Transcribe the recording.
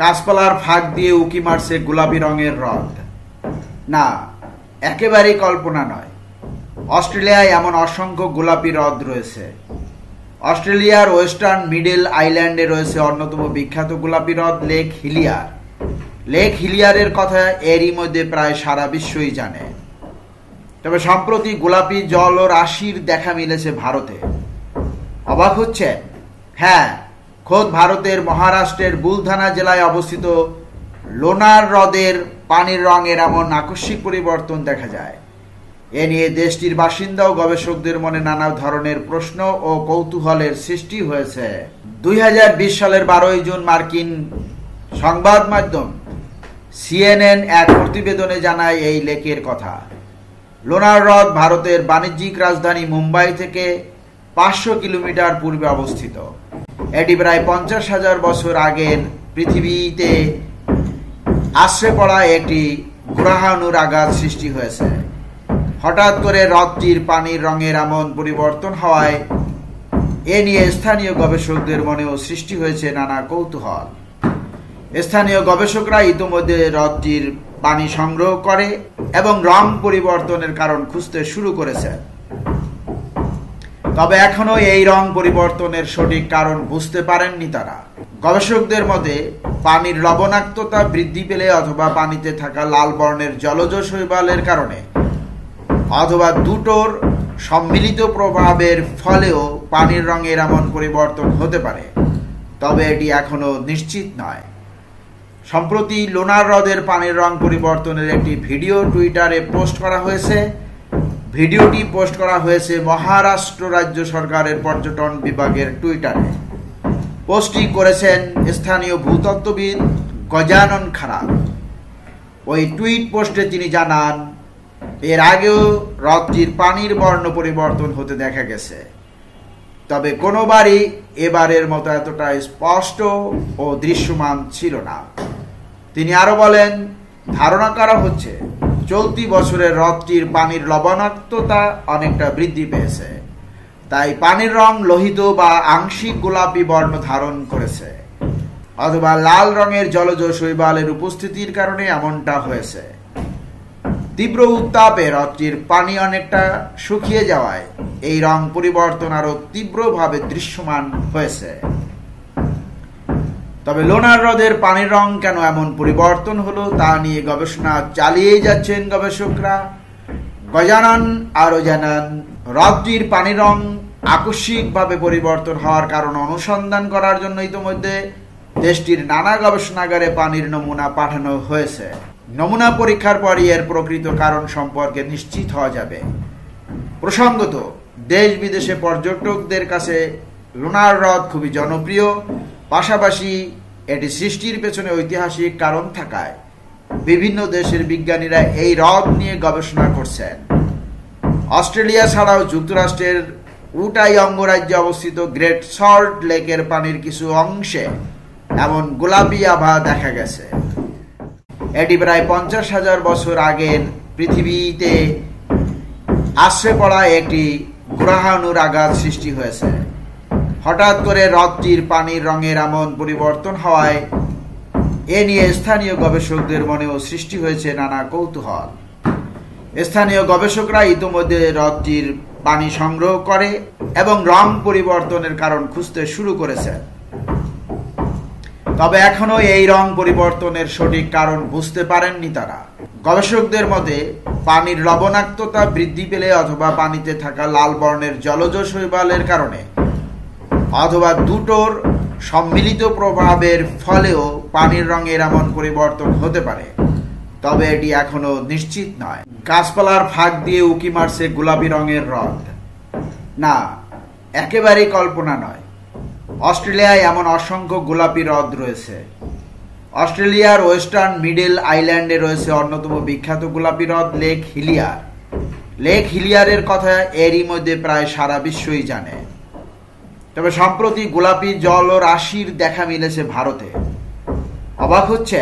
গাছপালার ফাঁক দিয়ে উকি মারছে গোলাপি রঙের হ্রদ না, একেবারেই কল্পনা নয়। অস্ট্রেলিয়ায় এমন অসংখ্য গোলাপি হ্রদ রয়েছে। অস্ট্রেলিয়ার ওয়েস্টার্ন মিডল আইল্যান্ডে রয়েছে অন্যতম বিখ্যাত গোলাপি হ্রদ লেক হিলিয়ার। লেক হিলিয়ারের কথা এরই মধ্যে প্রায় সারা বিশ্বই জানে। তবে সম্প্রতি গোলাপি জল ও রাশির দেখা মিলেছে ভারতে। অবাক হচ্ছে হ্যাঁ খোদ ভারতের মহারাষ্ট্রের বুলধানা জেলায় অবস্থিত লোনার হ্রদের পানির রঙের এমন আকস্মিক পরিবর্তন দেখা যায়। এ নিয়ে দেশটির বাসিন্দা ও গবেষকদের মনে নানা ধরনের প্রশ্ন ও কৌতূহলের সৃষ্টি হয়েছে। দুই হাজার বিশ সালের বারোই জুন মার্কিন সংবাদ মাধ্যম সিএনএন এক প্রতিবেদনে জানায় এই লেকের কথা। লোনার হ্রদ ভারতের বাণিজ্যিক রাজধানী মুম্বাই থেকে পাঁচশো কিলোমিটার পূর্বে অবস্থিত। এটি প্রায় পঞ্চাশ হাজার বছর আগের পৃথিবীতে আশ্রয় পড়া একটি গ্রহাণুর আঘাত সৃষ্টি হয়েছে। হঠাৎ করে হ্রদটির পানির রঙের এমন পরিবর্তন হওয়ায় এ নিয়ে স্থানীয় গবেষকদের মনেও সৃষ্টি হয়েছে নানা কৌতূহল। স্থানীয় গবেষকরা ইতোমধ্যে হ্রদটির পানি সংগ্রহ করে এবং রং পরিবর্তনের কারণ খুঁজতে শুরু করেছে তবে এখনও এই রং পরিবর্তনের সঠিক কারণ বুঝতে পারেননি তারা। গবেষকদের মতে, পানির লবণাক্ততা বৃদ্ধি পেলে অথবা পানিতে থাকা লাল বর্ণের জলজ শৈবালের কারণে অথবা দুটোর সম্মিলিত প্রভাবের ফলেও পানির রঙের এমন পরিবর্তন হতে পারে। তবে এটি এখনও নিশ্চিত নয়। সম্প্রতি লোনার হ্রদের পানির রং পরিবর্তনের একটি ভিডিও টুইটারে পোস্ট করা হয়েছে। ভিডিওটি পোস্ট করা হয়েছে মহারাষ্ট্র রাজ্য সরকারের পর্যটন বিভাগের টুইটারে। পোস্টটি করেছেন স্থানীয় ভূতত্ত্ববিদ গজানন খারাপ। ওই টুইট পোস্টে তিনি জানান, এর আগেও হ্রদটির পানির বর্ণ পরিবর্তন হতে দেখা গেছে। তবে কোনোবারই এবারের মতো এতটা স্পষ্ট ও দৃশ্যমান ছিল না। তিনি আরও বলেন, ধারণা করা হচ্ছে চলতি বছরের হ্রদটির পানির লবণাক্ততা অনেকটা বৃদ্ধি পেয়েছে। তাই পানির রং লোহিত বা আংশিক গোলাপি বর্ণ ধারণ করেছে। অথবা লাল রঙের জলজ শৈবালের উপস্থিতির কারণে এমনটা হয়েছে। তীব্র উত্তাপে হ্রদটির পানি অনেকটা শুকিয়ে যাওয়ায় এই রং পরিবর্তন আরও তীব্রভাবে দৃশ্যমান হয়েছে। তবে লোনার হ্রদের পানির রং কেন এমন পরিবর্তন হলো তা নিয়ে গবেষণা চালিয়েই যাচ্ছেন গবেষকরা। গজানন আরও জানান হ্রদটির পানির রং আকস্মিকভাবে পরিবর্তন হওয়ার কারণ অনুসন্ধান করার জন্য ইতিমধ্যে দেশটির নানা গবেষণাগারে পানির নমুনা পাঠানো হয়েছে। নমুনা পরীক্ষার পরই এর প্রকৃত কারণ সম্পর্কে নিশ্চিত হওয়া যাবে। প্রসঙ্গত, দেশ বিদেশে পর্যটকদের কাছে লোনার হ্রদ খুবই জনপ্রিয়। পাশাপাশি এটি সৃষ্টির পেছনে ঐতিহাসিক কারণ থাকায় বিভিন্ন দেশের বিজ্ঞানীরা এই হ্রদ নিয়ে গবেষণা করছেন। অস্ট্রেলিয়া ছাড়াও যুক্তরাষ্ট্রের উটাই অঙ্গরাজ্যে অবস্থিত গ্রেট সল্ট লেকের পানির কিছু অংশে এমন গোলাপি আভা দেখা গেছে। এটি প্রায় পঞ্চাশ হাজার বছর আগের পৃথিবীতে আশ্রয় পড়া একটি গ্রহাণুর আঘাত সৃষ্টি হয়েছে। হঠাৎ করে হ্রদটির পানির রঙের এমন পরিবর্তন হওয়ায় এ নিয়ে স্থানীয় গবেষকদের মনেও সৃষ্টি হয়েছে নানা কৌতূহল। স্থানীয় গবেষকরা ইতোমধ্যে হ্রদটির পানি সংগ্রহ করে এবং রং পরিবর্তনের কারণ খুঁজতে শুরু করেছে তবে এখনও এই রং পরিবর্তনের সঠিক কারণ বুঝতে পারেননি তারা। গবেষকদের মতে, পানির লবণাক্ততা বৃদ্ধি পেলে অথবা পানিতে থাকা লাল বর্ণের জলজ শৈবালের কারণে অথবা দুটোর সম্মিলিত প্রভাবের ফলেও পানির রঙের এমন পরিবর্তন হতে পারে। তবে এটি এখনও নিশ্চিত নয়। গাছপালার ফাঁক দিয়ে উকি মারছে গোলাপি রঙের হ্রদ। না, একেবারেই কল্পনা নয়। অস্ট্রেলিয়ায় এমন অসংখ্য গোলাপি হ্রদ রয়েছে। অস্ট্রেলিয়ার ওয়েস্টার্ন মিডল আইল্যান্ডে রয়েছে অন্যতম বিখ্যাত গোলাপি হ্রদ লেক হিলিয়ার। লেক হিলিয়ারের কথা এরই মধ্যে প্রায় সারা বিশ্বই জানে। তবে সম্প্রতি গোলাপি জল ও রাশির দেখা মিলেছে ভারতে। অবাক হচ্ছে